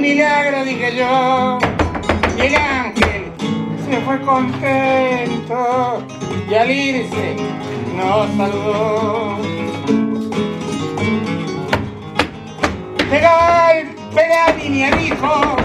milagro, dije yo. Y el ángel se fue contento y al irse nos saludó. De golpe la niña dijo,